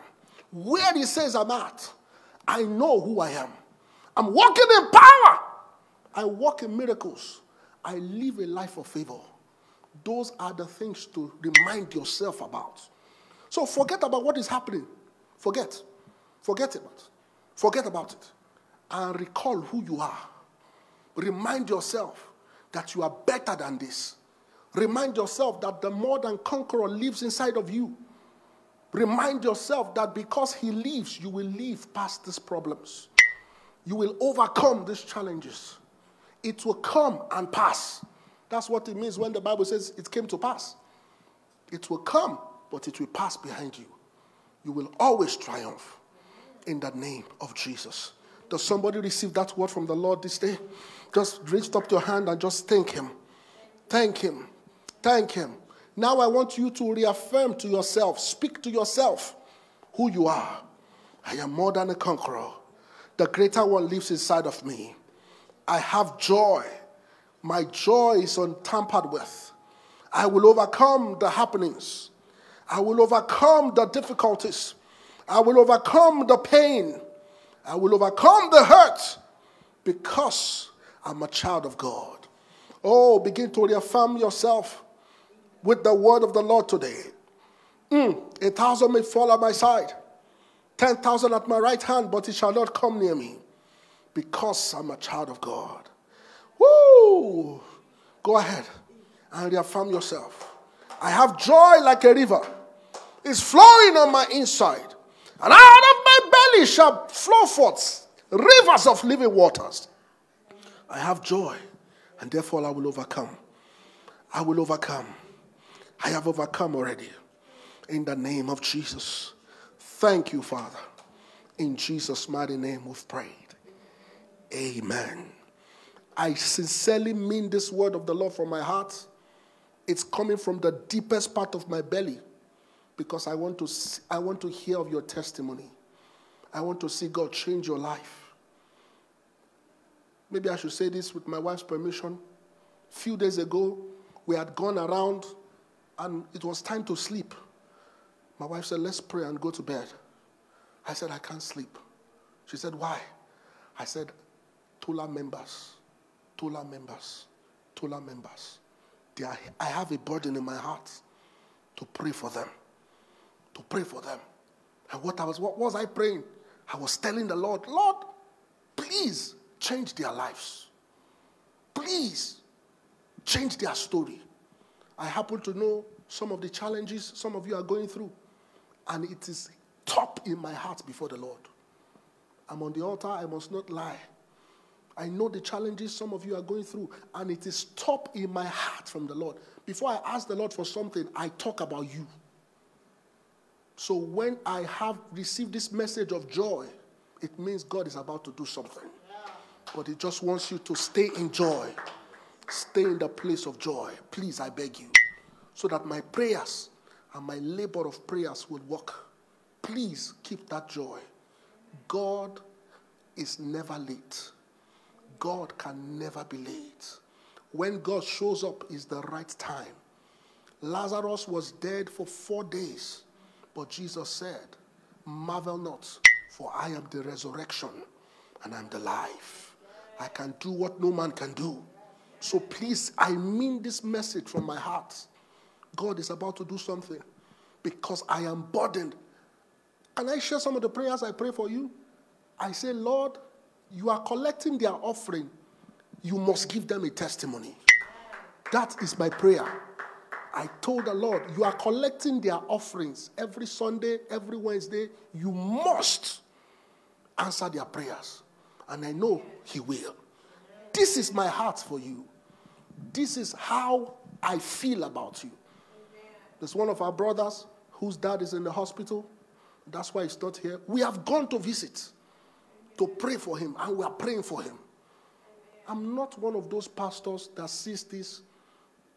A: where He says I'm at. I know who I am. I'm walking in power. I walk in miracles. I live a life of favor. Those are the things to remind yourself about. So forget about what is happening. Forget. Forget about it. Forget about it. And recall who you are. Remind yourself that you are better than this. Remind yourself that the more than conqueror lives inside of you. Remind yourself that because he lives, you will live past these problems. You will overcome these challenges. It will come and pass. That's what it means when the Bible says it came to pass. It will come, but it will pass behind you. You will always triumph in the name of Jesus. Does somebody receive that word from the Lord this day? Just reach up your hand and just thank Him. Thank Him. Thank Him. Now I want you to reaffirm to yourself, speak to yourself who you are. I am more than a conqueror. The greater one lives inside of me. I have joy my joy is untampered with. I will overcome the happenings. I will overcome the difficulties. I will overcome the pain. I will overcome the hurt because I'm a child of God. Oh, begin to reaffirm yourself with the word of the Lord today. Mm, a thousand may fall at my side, ten thousand at my right hand, but it shall not come near me because I'm a child of God. Woo! Go ahead and reaffirm yourself. I have joy like a river. It's flowing on my inside. And out of my belly shall flow forth rivers of living waters. I have joy, and therefore I will overcome. I will overcome. I have overcome already. In the name of Jesus. Thank you, Father. In Jesus' mighty name we've prayed. Amen. I sincerely mean this word of the Lord from my heart. It's coming from the deepest part of my belly because I want to, see, I want to hear of your testimony. I want to see God change your life. Maybe I should say this with my wife's permission. A few days ago, we had gone around and it was time to sleep. My wife said, Let's pray and go to bed. I said, I can't sleep. She said, Why? I said, THOLA members, THOLA members, THOLA members. Are, I have a burden in my heart to pray for them. To pray for them. And what I was what was I praying? I was telling the Lord, Lord, please change their lives. Please change their story. I happen to know some of the challenges some of you are going through, and it is top in my heart before the Lord. I'm on the altar, I must not lie. I know the challenges some of you are going through, and it is top in my heart from the Lord. Before I ask the Lord for something, I talk about you. So when I have received this message of joy, it means God is about to do something. But He just wants you to stay in joy. Stay in the place of joy. Please, I beg you. So that my prayers and my labor of prayers will work. Please keep that joy. God is never late. God can never be late. When God shows up is the right time. Lazarus was dead for four days, but Jesus said, Marvel not, for I am the resurrection and I'm the life. I can do what no man can do. So please, I mean this message from my heart. God is about to do something because I am burdened. Can I share some of the prayers I pray for you? I say, Lord, you are collecting their offering. You must give them a testimony. That is my prayer. I told the Lord, you are collecting their offerings every Sunday, every Wednesday. You must answer their prayers. And I know He will. This is my heart for you. This is how I feel about you. There's one of our brothers whose dad is in the hospital. That's why he's not here. We have gone to visit to pray for him, and we are praying for him. I'm not one of those pastors that sees this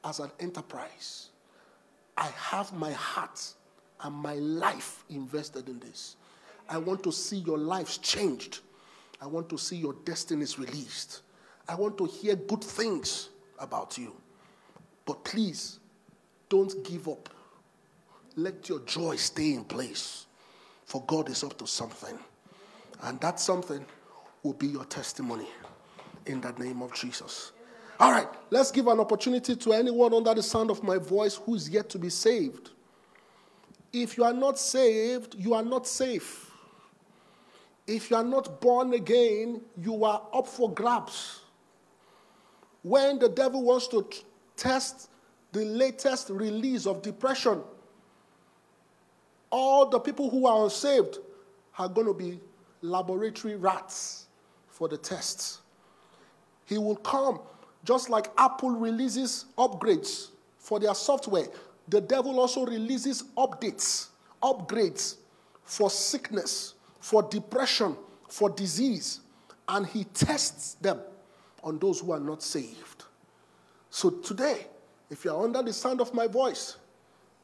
A: as an enterprise. I have my heart and my life invested in this. I want to see your lives changed. I want to see your destinies released. I want to hear good things about you. But please, don't give up. Let your joy stay in place. For God is up to something. And that something will be your testimony in the name of Jesus. All right, let's give an opportunity to anyone under the sound of my voice who is yet to be saved. If you are not saved, you are not safe. If you are not born again, you are up for grabs. When the devil wants to test the latest release of depression, all the people who are unsaved are going to be laboratory rats for the tests. He will come just like Apple releases upgrades for their software. The devil also releases updates, upgrades for sickness, for depression, for disease, and he tests them on those who are not saved. So today, if you are under the sound of my voice,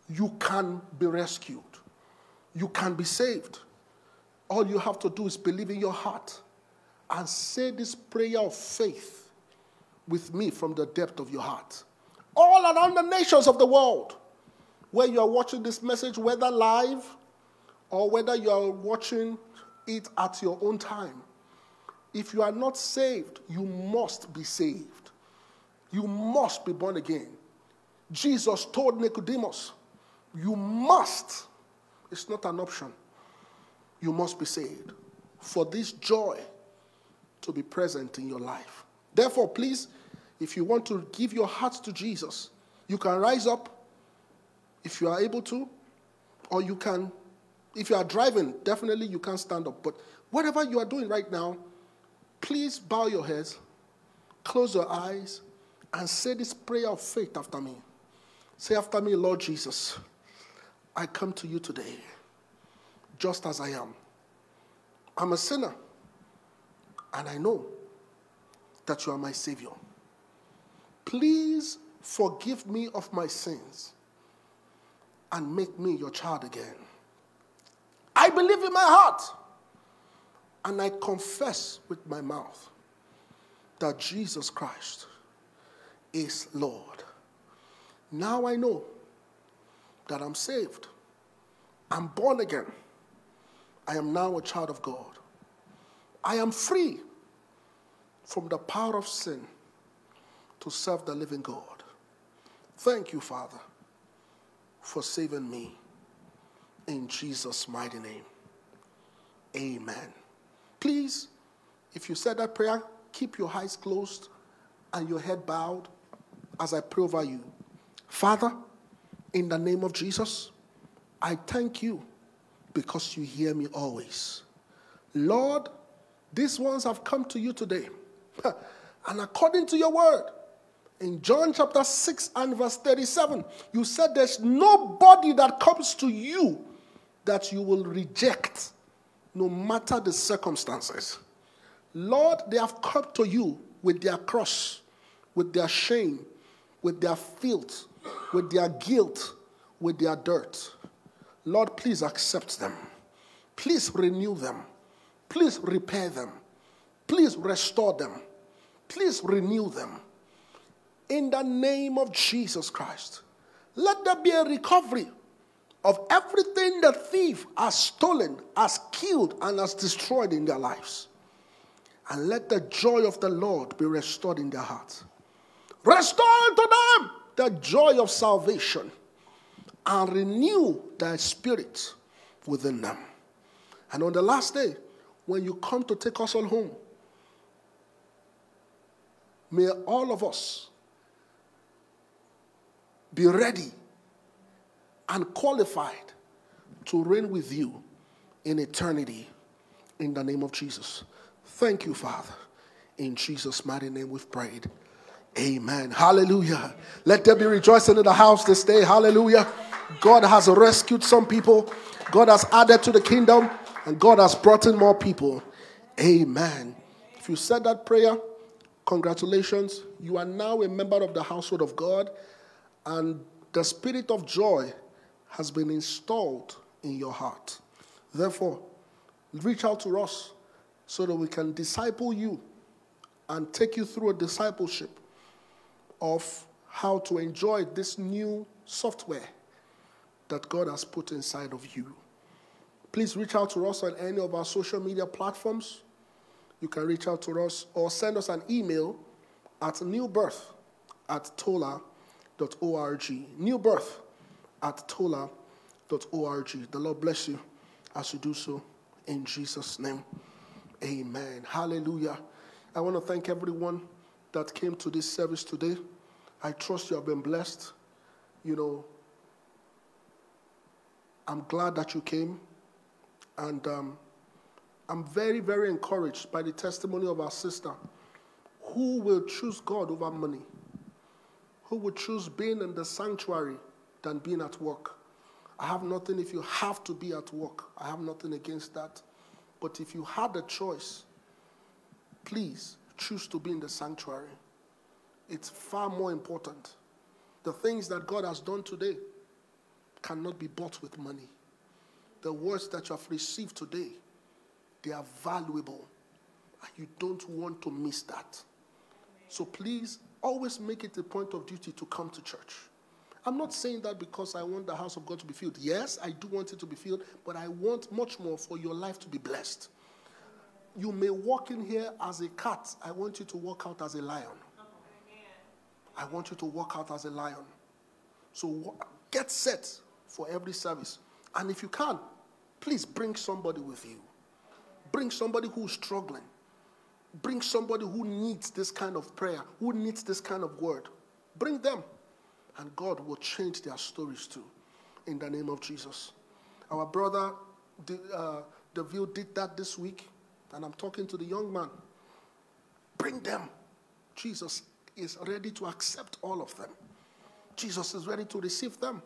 A: you can be rescued. You can be saved. All you have to do is believe in your heart and say this prayer of faith with me from the depth of your heart. All around the nations of the world, where you are watching this message, whether live or whether you are watching it at your own time, If you are not saved, you must be saved. You must be born again. Jesus told Nicodemus, You must. It's not an option. You must be saved for this joy to be present in your life. Therefore, please, if you want to give your heart to Jesus, you can rise up if you are able to, or you can, if you are driving, definitely you can stand up. But whatever you are doing right now, please bow your heads, close your eyes, and say this prayer of faith after me. Say after me, Lord Jesus, I come to you today just as I am. I'm a sinner, and I know that you are my Savior. Please forgive me of my sins and make me your child again. I believe in my heart and I confess with my mouth that Jesus Christ is Lord. Now I know that I'm saved. I'm born again. I am now a child of God. I am free from the power of sin to serve the living God. Thank you, Father, for saving me. In Jesus' mighty name. Amen. Please, if you said that prayer, keep your eyes closed and your head bowed as I pray over you. Father, in the name of Jesus, I thank you because you hear me always. Lord, these ones have come to you today. <laughs> and according to your word, in John chapter 6 and verse 37, you said there's nobody that comes to you that you will reject, no matter the circumstances. Lord, they have come to you with their cross, with their shame, with their filth, with their guilt, with their dirt. Lord, please accept them. Please renew them. Please repair them. Please restore them. Please renew them. In the name of Jesus Christ, let there be a recovery of everything the thief has stolen, has killed, and has destroyed in their lives. And let the joy of the Lord be restored in their hearts. Restore to them the joy of salvation and renew their spirit within them. And on the last day, when you come to take us all home, may all of us be ready and qualified to reign with you in eternity in the name of Jesus. Thank you, Father. In Jesus' mighty name we've prayed. Amen. Hallelujah. Let there be rejoicing in the house this day. Hallelujah. God has rescued some people, God has added to the kingdom, and God has brought in more people. Amen. If you said that prayer, congratulations. You are now a member of the household of God, and the spirit of joy has been installed in your heart. Therefore, reach out to us so that we can disciple you and take you through a discipleship of how to enjoy this new software that God has put inside of you. Please reach out to us on any of our social media platforms. You can reach out to us or send us an email at newbirth at tola.org. Newbirth at tola.org. The Lord bless you as you do so in Jesus' name. Amen. Hallelujah. I want to thank everyone that came to this service today. I trust you have been blessed. You know, I'm glad that you came. And um, I'm very, very encouraged by the testimony of our sister who will choose God over money, who will choose being in the sanctuary than being at work. I have nothing if you have to be at work, I have nothing against that. But if you had a choice, please choose to be in the sanctuary. It's far more important. The things that God has done today cannot be bought with money. The words that you have received today, they are valuable. And you don't want to miss that. So please always make it a point of duty to come to church. I'm not saying that because I want the house of God to be filled. Yes, I do want it to be filled, but I want much more for your life to be blessed. You may walk in here as a cat. I want you to walk out as a lion. I want you to walk out as a lion. So get set for every service. And if you can, please bring somebody with you. Bring somebody who's struggling. Bring somebody who needs this kind of prayer, who needs this kind of word. Bring them. And God will change their stories too. In the name of Jesus. Our brother uh, Deville did that this week. And I'm talking to the young man. Bring them. Jesus is ready to accept all of them. Jesus is ready to receive them,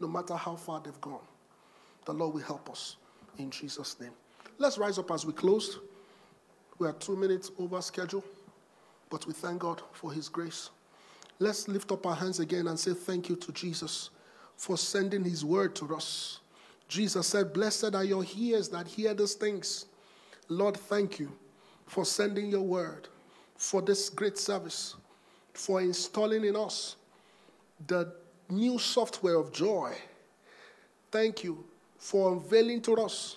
A: no matter how far they've gone. The Lord will help us in Jesus' name. Let's rise up as we close. We are two minutes over schedule, but we thank God for His grace. Let's lift up our hands again and say thank you to Jesus for sending His word to us. Jesus said, Blessed are your ears that hear these things. Lord, thank you for sending your word, for this great service, for installing in us the new software of joy. Thank you for unveiling to us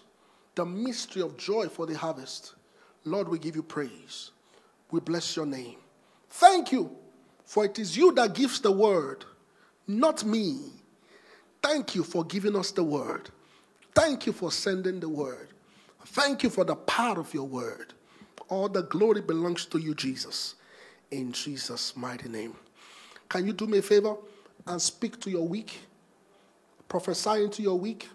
A: the mystery of joy for the harvest. Lord, we give you praise. We bless your name. Thank you, for it is you that gives the word, not me. Thank you for giving us the word. Thank you for sending the word. Thank you for the power of your word. All the glory belongs to you, Jesus. In Jesus' mighty name. Can you do me a favor and speak to your week? Prophesy into your week.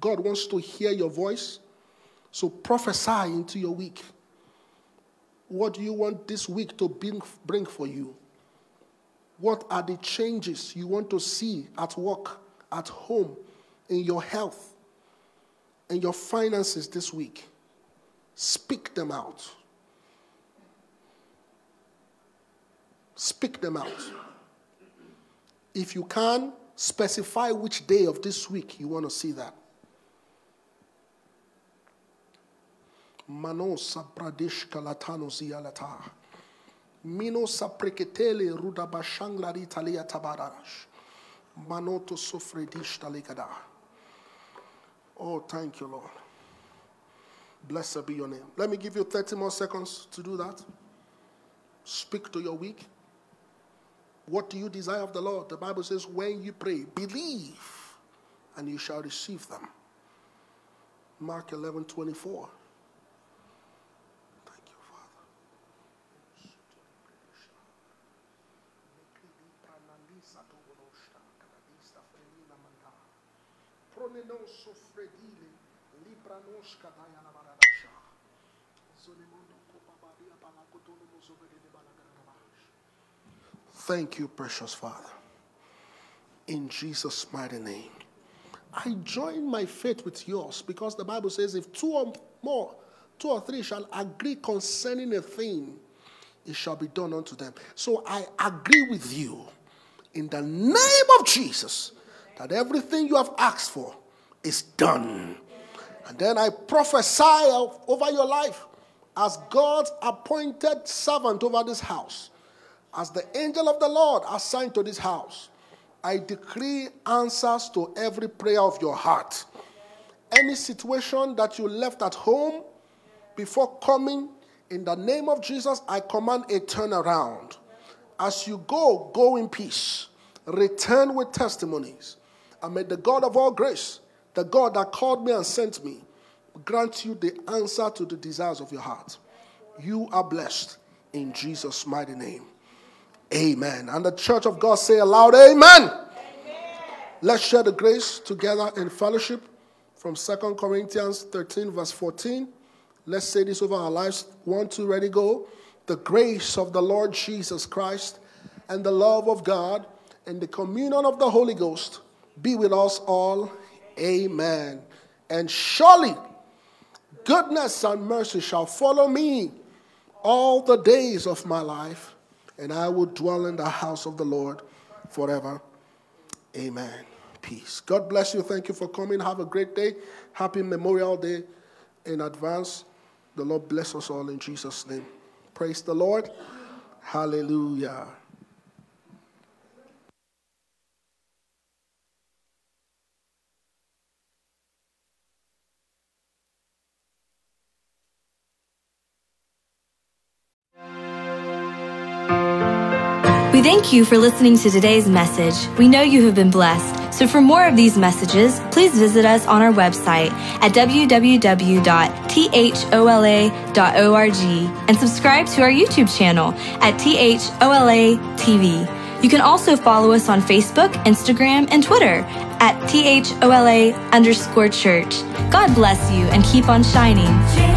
A: God wants to hear your voice. So prophesy into your week. What do you want this week to bring, bring for you? What are the changes you want to see at work, at home, in your health, and your finances this week, speak them out. Speak them out. If you can, specify which day of this week you want to see that. Mano sapradesh kalatano zialata. Mino sapreketele rudabashanglari talia tabarash. Manoto sofredish talikada. Oh, thank you, Lord. Blessed be your name. Let me give you 30 more seconds to do that. Speak to your week. What do you desire of the Lord? The Bible says, when you pray, believe, and you shall receive them. Mark 11 24. Thank you, Father. Thank you, precious Father. In Jesus' mighty name. I join my faith with yours because the Bible says if two or more, two or three shall agree concerning a thing, it shall be done unto them. So I agree with you in the name of Jesus that everything you have asked for is done. And then I prophesy over your life as God's appointed servant over this house, as the angel of the Lord assigned to this house. I decree answers to every prayer of your heart. Any situation that you left at home before coming, in the name of Jesus, I command a turnaround. As you go, go in peace. Return with testimonies. And may the God of all grace, the God that called me and sent me, grant you the answer to the desires of your heart. You are blessed in Jesus' mighty name. Amen. And the church of God say aloud, Amen. Amen. Let's share the grace together in fellowship from Second Corinthians 13, verse 14. Let's say this over our lives. One, two, ready, go. The grace of the Lord Jesus Christ and the love of God and the communion of the Holy Ghost be with us all. Amen. And surely goodness and mercy shall follow me all the days of my life, and I will dwell in the house of the Lord forever. Amen. Peace. God bless you. Thank you for coming. Have a great day. Happy Memorial Day in advance. The Lord bless us all in Jesus' name. Praise the Lord. Hallelujah.
B: We thank you for listening to today's message. We know you have been blessed. So, for more of these messages, please visit us on our website at www.thola.org and subscribe to our YouTube channel at THOLA TV. You can also follow us on Facebook, Instagram, and Twitter at THOLA underscore church. God bless you and keep on shining.